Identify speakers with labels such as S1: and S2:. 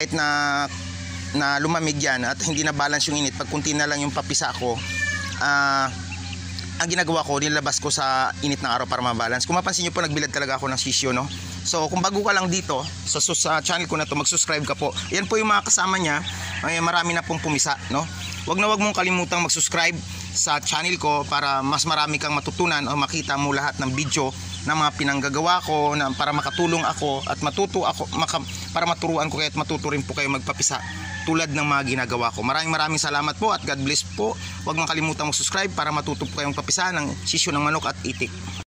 S1: kahit na na lumamig yan at hindi na balance yung init pag kunti na lang yung papisa ko ah ang ginagawa ko nilabas ko sa init ng araw para mabalance. Kung mapansin nyo po nagbilad talaga ako ng sisyo no? So kung bago ka lang dito sa, sa, sa channel ko na to mag-subscribe ka po. Yan po yung mga kasama niya. Ay marami na pong pumisa no? Wag na wag mong kalimutang mag-subscribe sa channel ko para mas marami kang matutunan o makita mo lahat ng video na mga pinanggagawa ko na para makatulong ako at matuto ako maka, para maturuan ko kayo at matuto rin po kayo magpapisa tulad ng mga ginagawa ko. Maraming maraming salamat po at God bless po. Huwag makalimutan mag-subscribe para matuto po kayong papisa ng sisyo ng manok at itik.